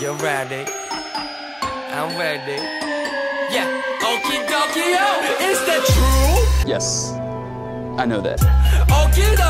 You're ready. I'm ready. Yeah. Okie dokie, yo. Is that true? Yes, I know that. Okie dokie.